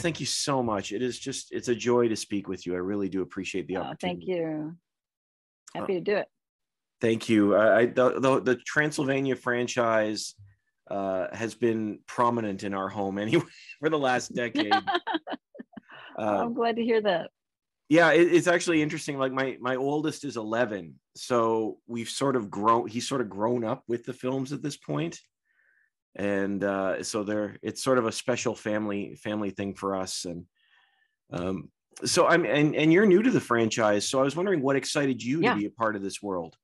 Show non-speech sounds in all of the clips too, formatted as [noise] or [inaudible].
Thank you so much. It is just it's a joy to speak with you. I really do appreciate the Oh, opportunity. thank you. Happy to do it. Thank you. I, I the, the the Transylvania franchise uh, has been prominent in our home [laughs] anyway for the last decade. [laughs] Uh, I'm glad to hear that. yeah, it, it's actually interesting. Like my my oldest is 11, so we've sort of grown. He's sort of grown up with the films at this point, and uh, so they're it's sort of a special family family thing for us. And um, so I'm and and you're new to the franchise, so I was wondering what excited you Yeah. to be a part of this world.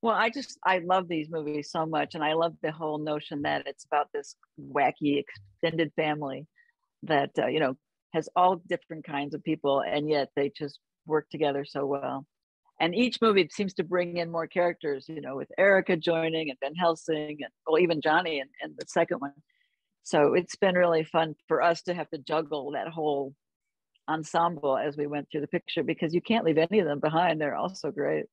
Well, I just I love these movies so much, and I love the whole notion that it's about this wacky extended family that uh, you know has all different kinds of people, and yet they just work together so well. And each movie seems to bring in more characters, you know, with Erica joining and Van Helsing, and well, even Johnny and, and the second one. So it's been really fun for us to have to juggle that whole ensemble as we went through the picture because you can't leave any of them behind. They're all so great.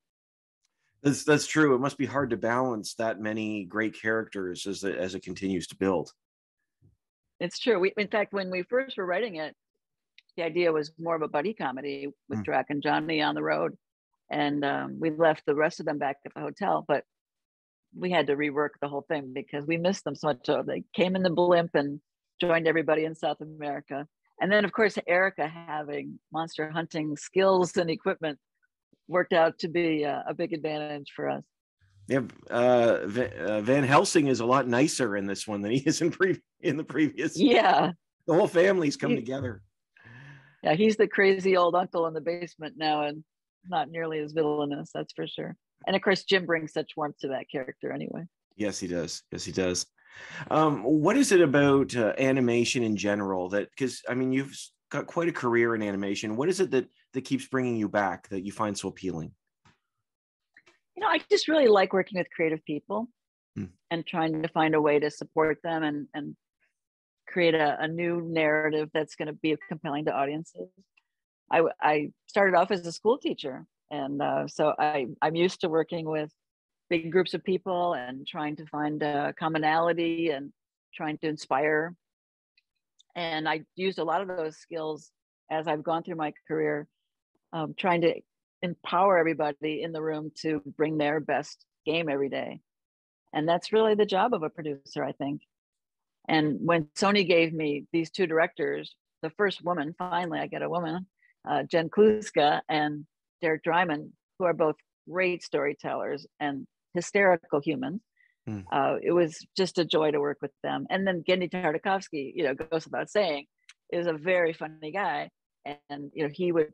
That's that's true. It must be hard to balance that many great characters as it, as it continues to build. It's true. We, in fact, when we first were writing it, the idea was more of a buddy comedy with Mm. Drac and Johnny on the road, and um, we left the rest of them back at the hotel. But we had to rework the whole thing because we missed them so much. So they came in the blimp and joined everybody in South America, and then of course Erica having monster hunting skills and equipment worked out to be a, a big advantage for us. Yeah, uh, uh, Van Helsing is a lot nicer in this one than he is in pre in the previous. Yeah, The whole family's come He- together. yeah, he's the crazy old uncle in the basement now, and not nearly as villainous, that's for sure. And of course, Jim brings such warmth to that character anyway. Yes, he does. Yes, he does. Um, what is it about uh, animation in general that? Because I mean, you've got quite a career in animation. What is it that that keeps bringing you back that you find so appealing? You know, I just really like working with creative people Hmm. and trying to find a way to support them and and create a, a new narrative that's going to be compelling to audiences. I I started off as a school teacher, and uh, so I I'm used to working with big groups of people and trying to find a commonality and trying to inspire. And I used a lot of those skills as I've gone through my career, um, trying to empower everybody in the room to bring their best game every day. And that's really the job of a producer, I think. And when Sony gave me these two directors, the first woman, finally, I get a woman, uh, Jen Kluska and Derek Drymon, who are both great storytellers and hysterical humans. Hmm. Uh, it was just a joy to work with them. And then Genndy Tartakovsky, you know, goes without saying, is a very funny guy. And, you know, he would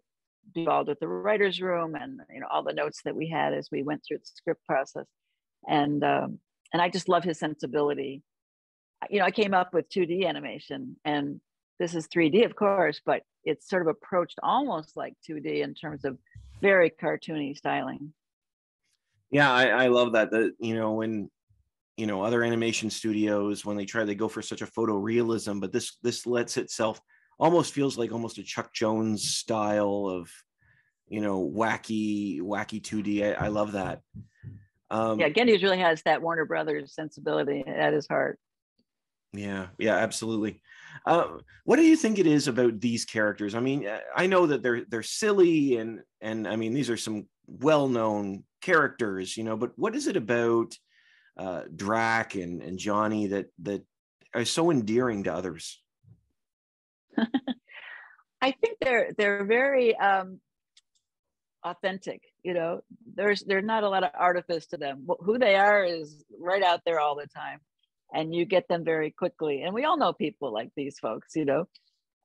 be involved with the writer's room and, you know, all the notes that we had as we went through the script process. And, um, and I just love his sensibility. You know, I came up with 2D animation and this is 3D, of course, but it's sort of approached almost like 2D in terms of very cartoony styling. Yeah, I, I love that. That you know when you know other animation studios when they try they go for such a photorealism, but this this lets itself almost feels like almost a Chuck Jones style of you know wacky wacky 2D. I, I love that. Um, Yeah, Genndy really has that Warner Brothers sensibility at his heart. Yeah, yeah, absolutely. Uh, what do you think it is about these characters? I mean, uh, I know that they're they're silly and and I mean these are some well-known characters, you know, but what is it about uh, Drac and and Johnny that that are so endearing to others? [laughs] I think they're they're very um, authentic. You know, there's there's not a lot of artifice to them. Who they are is right out there all the time, and you get them very quickly. And we all know people like these folks, you know,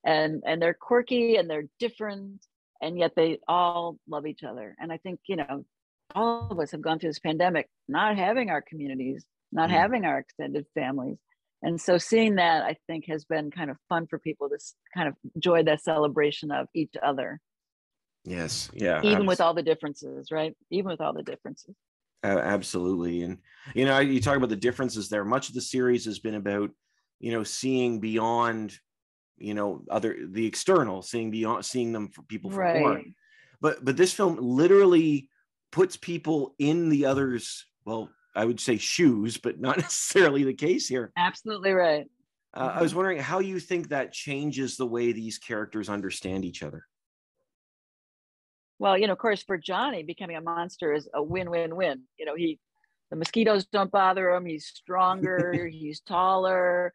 and and they're quirky and they're different, and yet they all love each other. And I think you know, all of us have gone through this pandemic not having our communities, not Mm. having our extended families. And so seeing that, I think, has been kind of fun for people to kind of enjoy that celebration of each other, Yes, yeah, even abs- with all the differences, right? Even with all the differences. A- absolutely. And you know, you talk about the differences there. Much of the series has been about you know seeing beyond you know other the external, seeing beyond seeing them for people for who are. But but this film literally puts people in the others well i would say shoes but not [laughs] necessarily the case here Absolutely right. Uh, I was wondering how you think that changes the way these characters understand each other. Well, you know, of course, for Johnny, becoming a monster is a win-win-win. You know, he the mosquitoes don't bother him. He's stronger. [laughs] he's taller.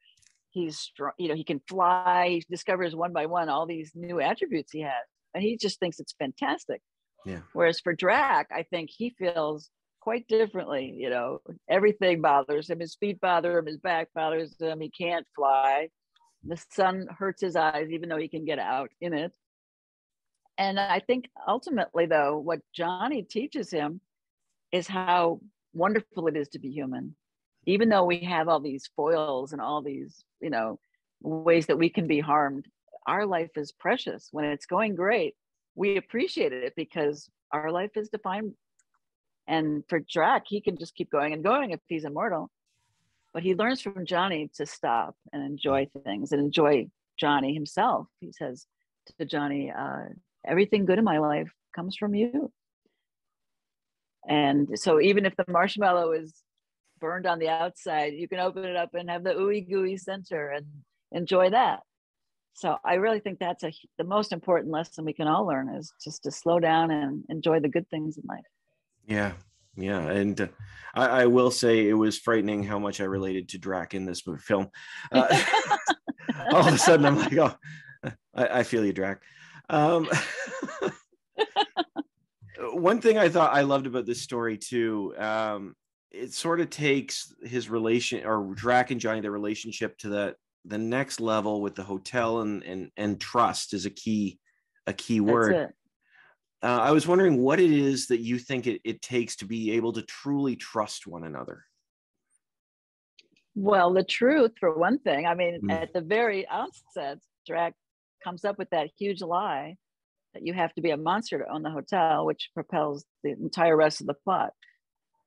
He's strong. You know, he can fly. He discovers one by one all these new attributes he has, and he just thinks it's fantastic. Yeah. Whereas for Drac, I think he feels quite differently. You know, everything bothers him. His feet bother him. His back bothers him. He can't fly. The sun hurts his eyes, even though he can get out in it. And I think ultimately, though, what Johnny teaches him is how wonderful it is to be human. Even though we have all these foils and all these, you know, ways that we can be harmed, our life is precious. When it's going great, we appreciate it because our life is defined. And for Drac, he can just keep going and going if he's immortal. But he learns from Johnny to stop and enjoy things and enjoy Johnny himself. He says to Johnny, uh, everything good in my life comes from you. And so even if the marshmallow is burned on the outside, you can open it up and have the ooey gooey center and enjoy that. So I really think that's a the most important lesson we can all learn is just to slow down and enjoy the good things in life. Yeah, yeah, and uh, I, I, will say it was frightening how much I related to Drac in this film. Uh, [laughs] [laughs] all of a sudden, I'm like, oh, I, I feel you, Drac. Um, [laughs] one thing I thought I loved about this story too, um, it sort of takes his relation or Drac and Johnny, the relationship to that the next level with the hotel and and and trust is a key a key word. Uh, I was wondering what it is that you think it, it takes to be able to truly trust one another. Well, the truth, for one thing, I mean, mm. at the very outset, Drac comes up with that huge lie that you have to be a monster to own the hotel, which propels the entire rest of the plot.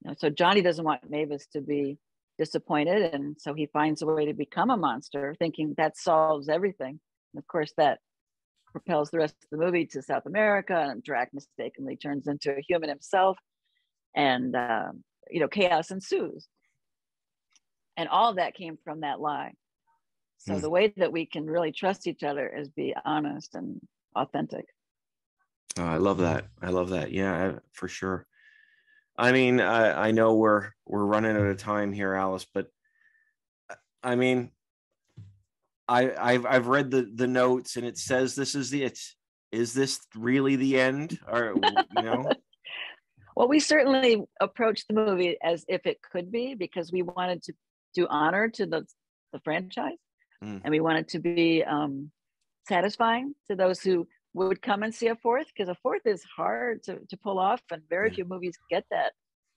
You know, so Johnny doesn't want Mavis to be disappointed, and so he finds a way to become a monster, thinking that solves everything. And of course, that propels the rest of the movie to South America, and Drac mistakenly turns into a human himself, and uh, you know, chaos ensues. And all that came from that lie. So mm. the way that we can really trust each other is be honest and authentic. Oh, I love that. I love that. Yeah, for sure. I mean, I, I know we're we're running out of time here, Alice, but I mean, I I've I've read the the notes and it says this is the it. Is is this really the end? Or you know? [laughs] well, we certainly approached the movie as if it could be because we wanted to do honor to the the franchise, mm. and we wanted to be um, satisfying to those who would come and see a fourth because a fourth is hard to, to pull off and very few movies get that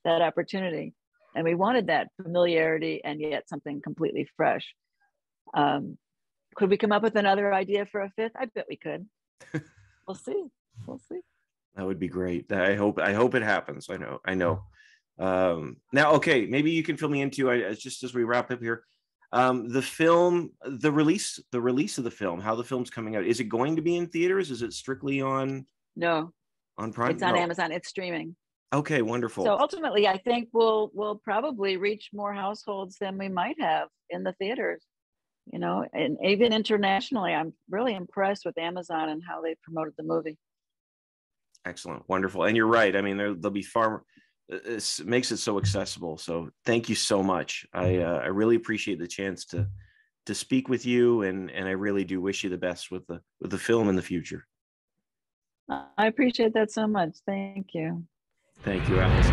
that opportunity. And we wanted that familiarity and yet something completely fresh. Um, could we come up with another idea for a fifth? I bet we could. [laughs] We'll see. We'll see. That would be great. I hope i hope it happens. I know i know. Um, now okay maybe you can fill me into I, just as we wrap up here um, the film, the release, the release of the film, how the film's coming out. Is it going to be in theaters? Is it strictly on? No. On Prime. It's on no. Amazon. It's streaming. Okay, wonderful. So ultimately, I think we'll we'll probably reach more households than we might have in the theaters. You know, and even internationally, I'm really impressed with Amazon and how they promoted the movie. Excellent, wonderful, and you're right. I mean, there, there'll be far it makes it so accessible. So thank you so much. I mm-hmm. uh, I really appreciate the chance to to speak with you, and and I really do wish you the best with the with the film in the future. I appreciate that so much. Thank you. Thank you, Alice.